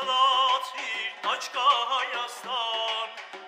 ցլացիր աչկա Հայաստան